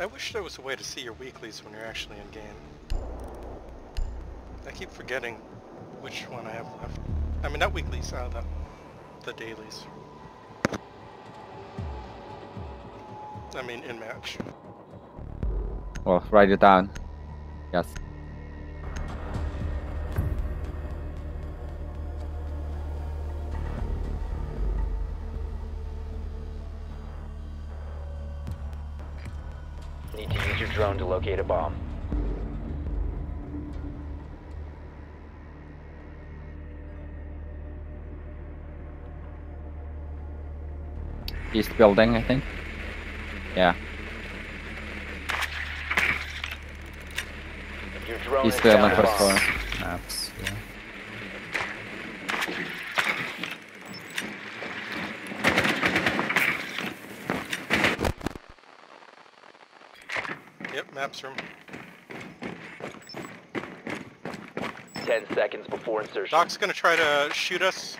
I wish there was a way to see your weeklies when you're actually in game. I keep forgetting which one I have left. I mean, not weeklies, uh, the, the dailies. I mean, in match. Well, write it down. Yes. Need to use your drone to locate a bomb. East building, I think. Yeah. Your drone East has building, found a first floor. Maps, yeah. Maps room. Ten seconds before insertion. Doc's gonna try to shoot us,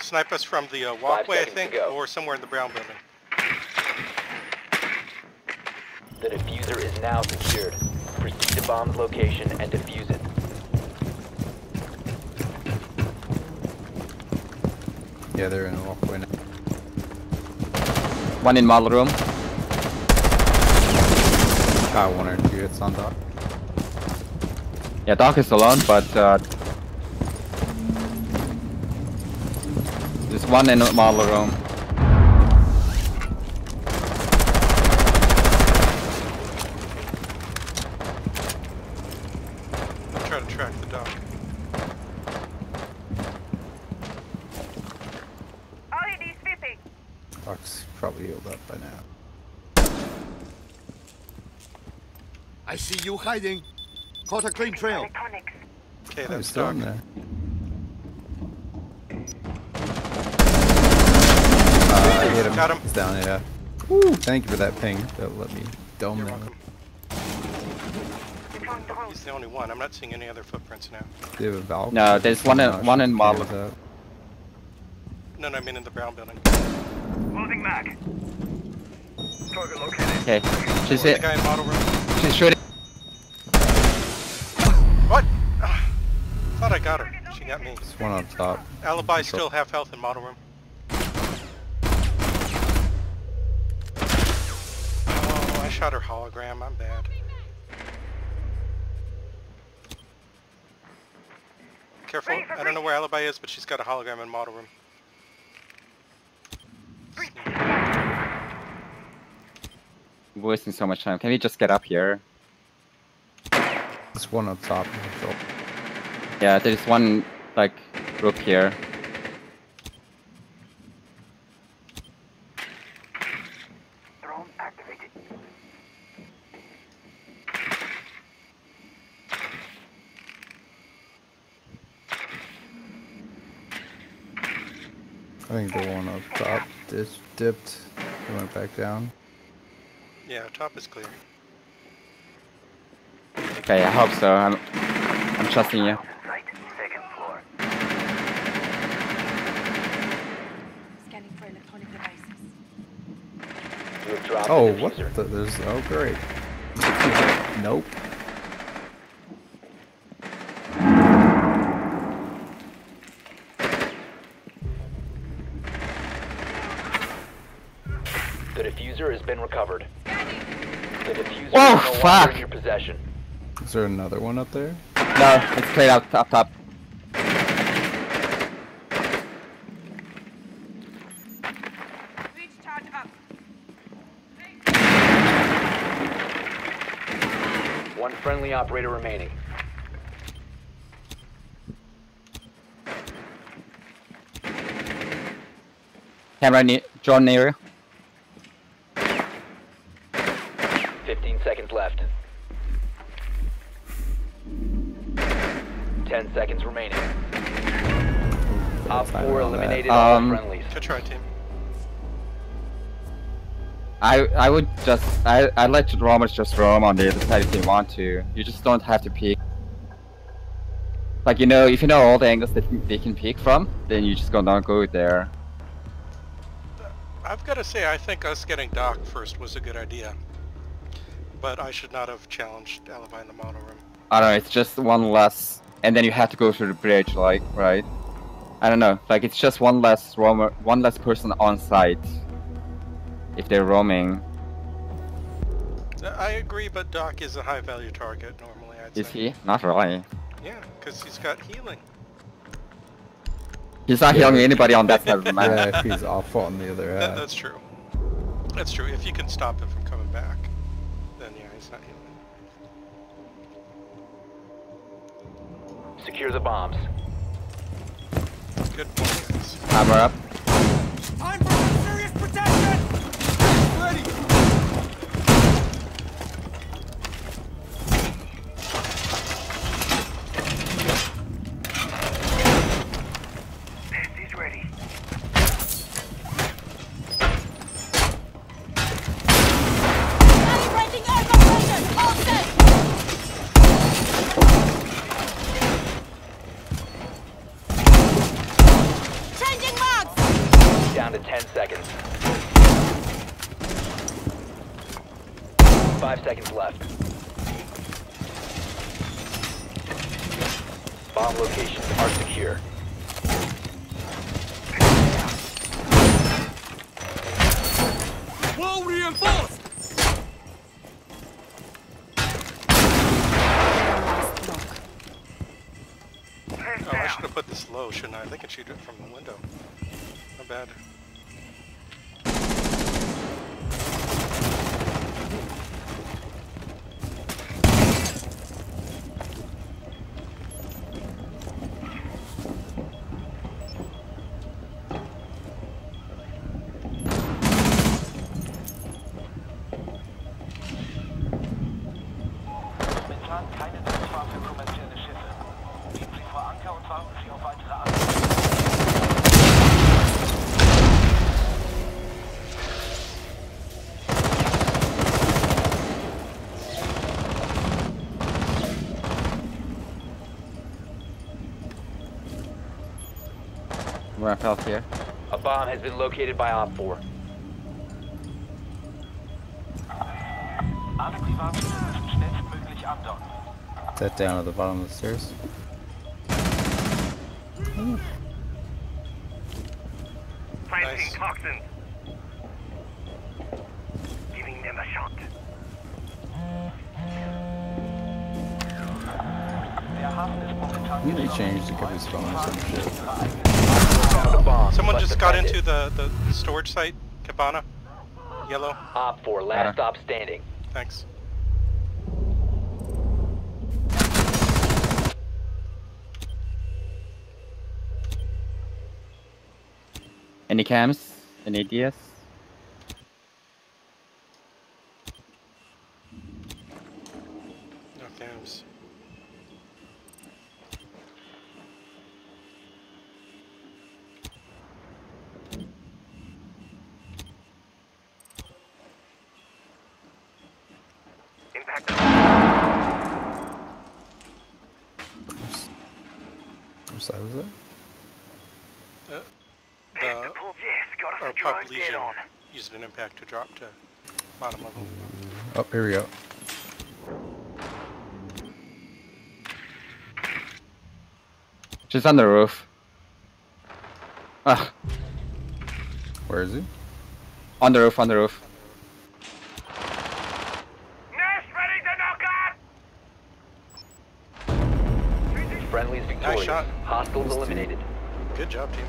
snipe us from the uh, walkway, I think, or somewhere in the brown building. The defuser is now secured. Proceed to bomb's location and defuse it. Yeah, they're in a walkway now. One in model room. Got one or two hits on top. Yeah, Doc is alone, but uh, there's one in the model room. I'll try to track the Doc. LED sweeping. Doc's probably healed up by now. I see you hiding. Caught a clean trail. Okay, he's that's still Doc. in there. Uh, I hit him. Got him. He's down, yeah. Woo, thank you for that ping. That let me dome You're that. welcome. Deploying drone. He's the only one. I'm not seeing any other footprints now. Do you have a valve? No, there's one in- one in if model. No, no, I mean in the brown building. Moving back. Target located. Okay, she's The it. guy in model room. She's shooting. Got her. She got me. There's one on top. Alibi still half health in model room. Oh, I shot her hologram. I'm bad. Careful. I don't know where Alibi is, but she's got a hologram in model room. We're wasting so much time. Can we just get up here? There's one on top. Yeah, there's one like group here. Drone activated. I think the one up top just dipped. He went back down. Yeah, top is clear. Okay, I hope so. I'm, I'm trusting you. Site. Second floor. Scanning for electronic devices. You have dropped Oh, the what? The, there's oh great. nope. The defuser has been recovered. The defuser Oh, is no fuck. in your possession. Is there another one up there? No, it's cleared out up top. Breach charge up. One friendly operator remaining. Camera near, drone near you. 15 seconds left. 10 seconds remaining. Op 4 on that. eliminated Um, all friendlies. Good try, team. I I would just I I let roamers just roam on the other side if they want to. You just don't have to peek. Like you know, if you know all the angles that they can peek from, then you just go down go there. Uh, I've got to say, I think us getting docked first was a good idea. but I should not have challenged Alibi in the model room. I don't know, it's just one less, and then you have to go through the bridge, like, right? I don't know, like it's just one less roamer, one less person on site. If they're roaming, Uh, I agree, but Doc is a high value target normally, I'd is say. he? Not really. Yeah, because he's got healing. He's not healing anybody on that side of the map. Yeah, he's off on the other That, that's true. That's true. If you can stop him from coming back, then yeah, he's not healing. Secure the bombs. Good point. Hammer up. Time for serious protection! Ready! Reinforced! Oh, I should have put this low, shouldn't I? They can shoot it from the window. Not bad. Momentan keine Nutzbar für kommerzielle Schiffe. Nehmen Sie vor Anker und warten Sie auf weitere Angriffe. Ramp out here. A bomb has been located by Op 4. Set down at the bottom of the stairs. Planting Nice. toxins. Giving them a shot. Der Hafen ist momentan You need to change the cover spawn or some shit. Found a bomb. Someone just got into the, the storage site, Cabana. Yellow, Op 4, last stop standing. thanks. Any cams? Any ideas? No cams. Impact. Which side was that? Uh, Pest the, pull. Yes, got us our a drone Pup dead Legion on. used an impact to drop to bottom level. Oh, here we go. She's on the roof. Ah, Where is he? on the roof, on the roof. Nest ready to knock out! Friendly's victorious. shot. Hostiles eliminated. Good job, team.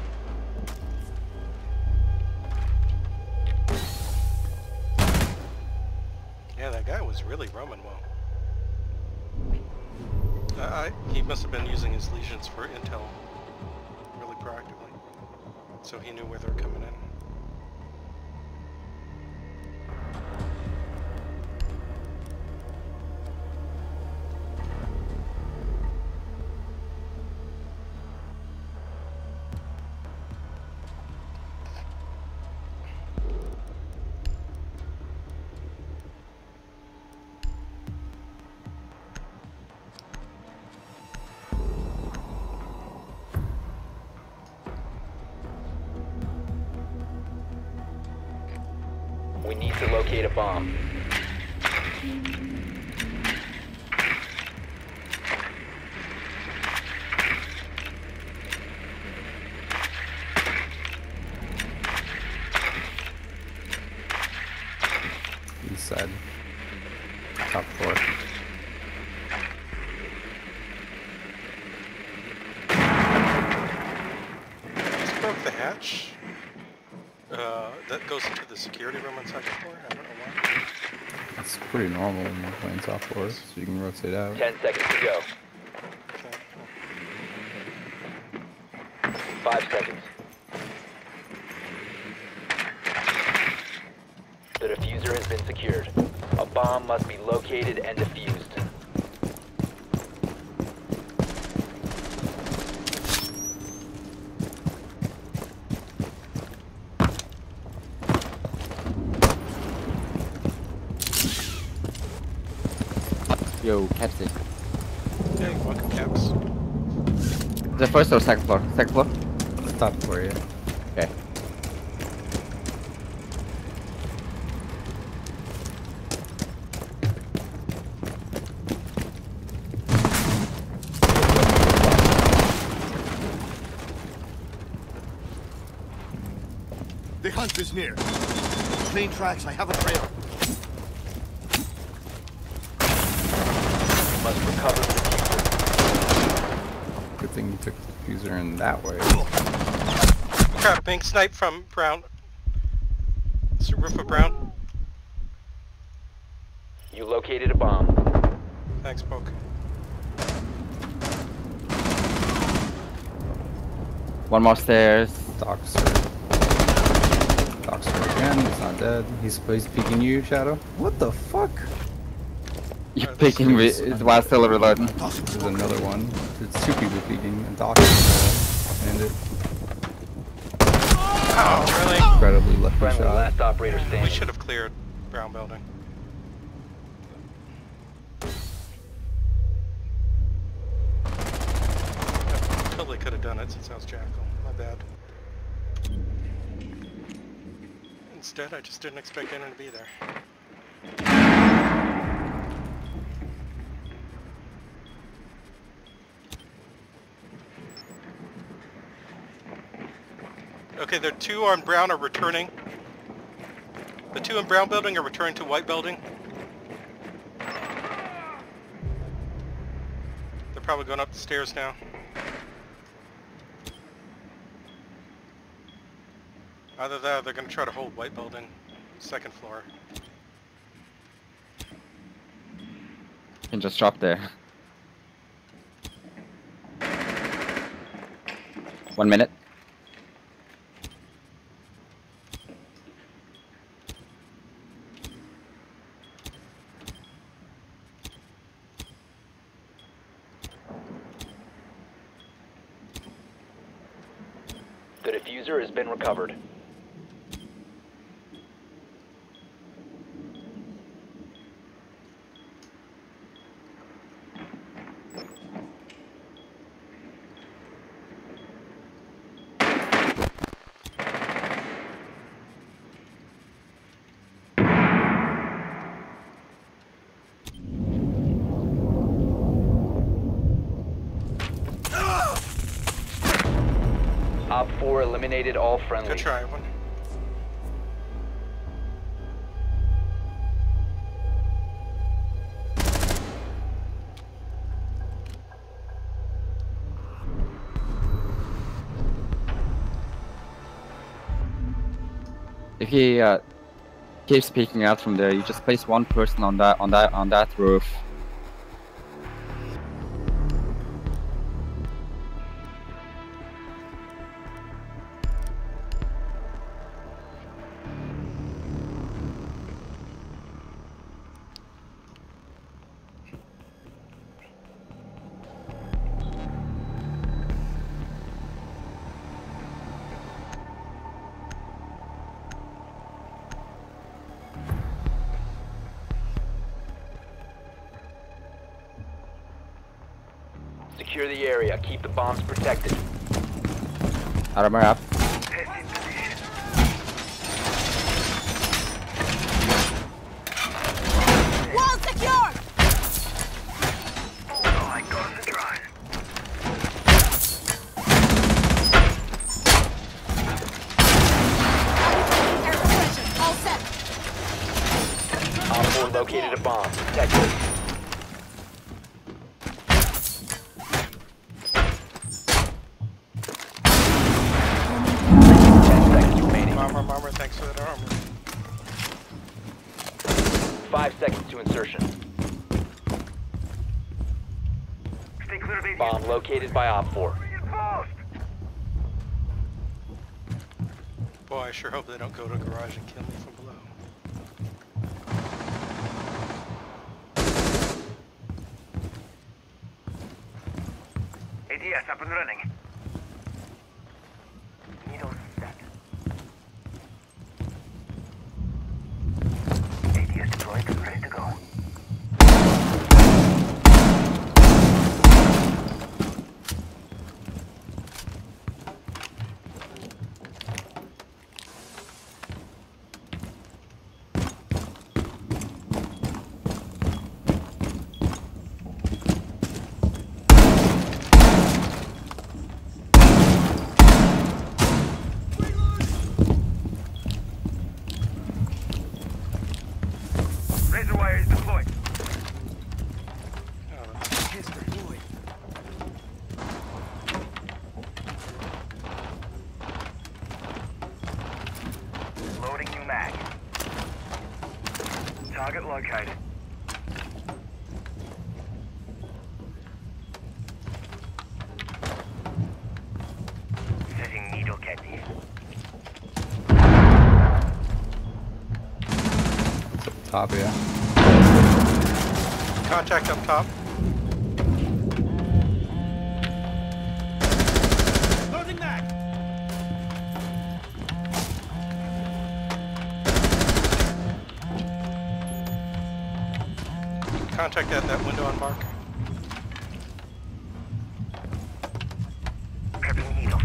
Really roaming well. Uh, I, he must have been using his legions for intel really proactively. So he knew where they were coming in. Normal when you're playing top floors, so you can rotate out. 10 seconds to go. 5 seconds. The defuser has been secured. A bomb must be located and defused. Yo, captain. Hey, welcome, Caps. The first or second floor? Second floor? The Top floor, yeah. Okay. The hunt is near. Clean tracks. I have a trail. Must recover the defuser. Good thing you took the defuser in that way. Crap, being sniped from Brown. It's the roof of Brown. You located a bomb. Thanks, Poke. One more stairs. Doxer. Doxer again. He's not dead. He's, he's peeking you, Shadow. What the fuck? You're this picking me is- while still reloading. There's another one. It's two people peeking. And Doxer. And it Oh, really? incredibly lucky Friendly shot. last operator We should have cleared Brown Building. I totally could have done it since I was Jackal. My bad. Instead, I just didn't expect anyone to be there. Okay, the two on Brown are returning. The two in Brown Building are returning to White Building. They're probably going up the stairs now. Either that they're going to try to hold White Building, second floor. Can just drop there. One minute. The defuser has been recovered. Op 4 eliminated all friendly. Good try, one. If he uh, keeps peeking out from there, you just place one person on that on that on that roof. Secure the area. Keep the bombs protected. Armor up. Armor, for that armor. Five seconds to insertion. Stay clear of ADS. Bomb located by Op 4. Boy, I sure hope they don't go to a garage and kill me from below. ADS up and running. Needles set. ADS deployed, ready to go. Razor wire is deployed. Oh, Loading new mag. Target located. Setting needle candy. Top, yeah. Contact up top. Contact at that window on Mark. Prepping needles.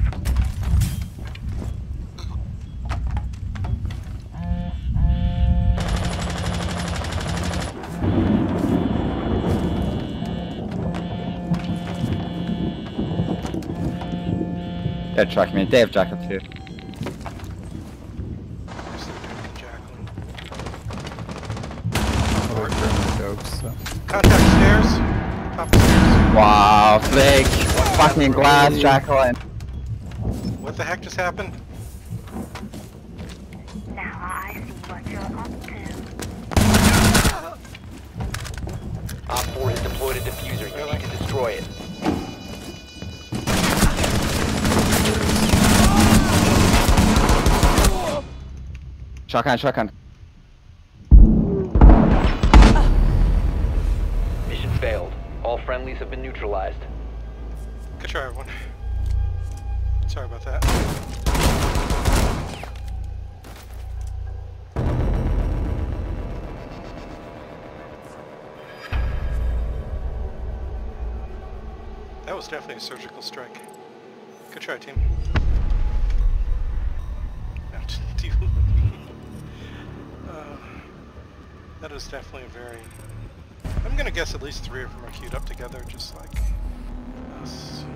They're tracking me. They have jackal too. German so. Contact stairs. Top of stairs. Wow, Flake. Fucking glass, Jacqueline. What the heck just happened? Now I see what you're up to. Op 4 has deployed a defuser. You Really? need to destroy it. Shotgun, shotgun. All friendlies have been neutralized. Good try, everyone. Sorry about that. That was definitely a surgical strike. Good try, team. Uh, that is definitely a very... I'm gonna guess at least three of them are queued up together, just like us.